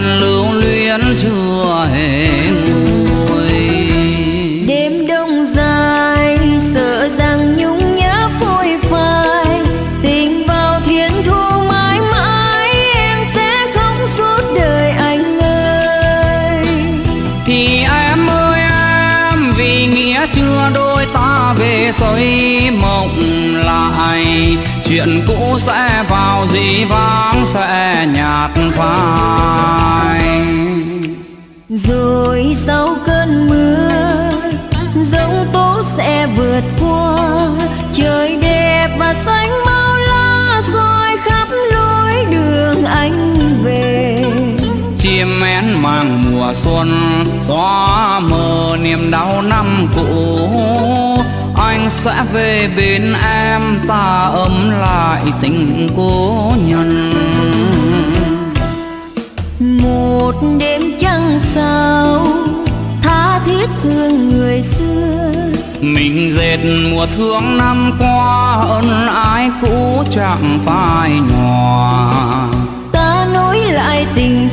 Buồn lưu luyến chưa hề nguôi. Đêm đông dài sợ rằng nhung nhớ phôi phai. Tình vào thiên thu mãi mãi em sẽ không suốt đời anh ơi. Thì em ơi em vì nghĩa chưa đôi ta về xây mộng lại chuyện cũ sẽ vào dĩ vãng sẽ nhạt phai. Rồi sau cơn mưa giông tố sẽ vượt qua. Trời đẹp và xanh bao la rồi khắp lối đường anh về. Chim én mang mùa xuân xóa mờ niềm đau năm cũ anh sẽ về bên em ta ấm lại tình cố nhân. Một đêm trăng sao tha thiết thương người xưa. Mình dệt mùa thương năm qua ân ái cũ chẳng phai nhòa. Ta nối lại tình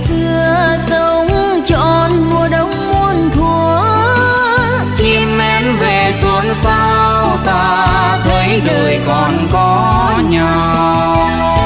sao ta thấy đời còn có nhau?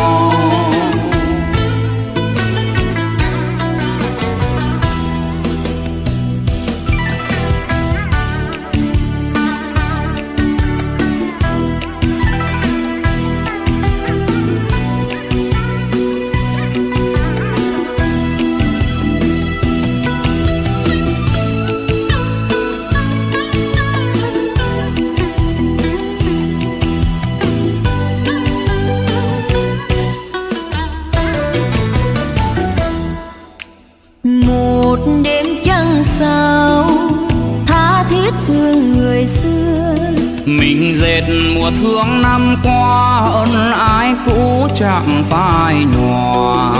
Thương năm qua, ân ái cũ chẳng phai nhòa.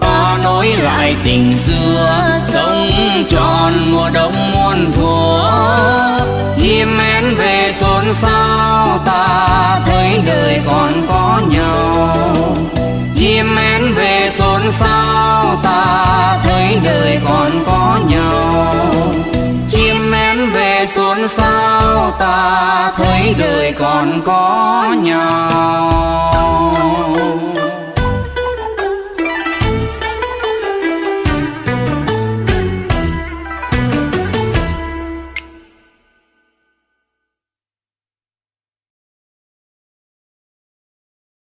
Ta nối lại tình xưa, sống tròn mùa đông muôn thuở. Chim én về xôn xao, ta thấy đời còn có nhau. Chim én về xôn xao, ta thấy đời còn có nhau về xuống sao ta thấy đời còn có nhau.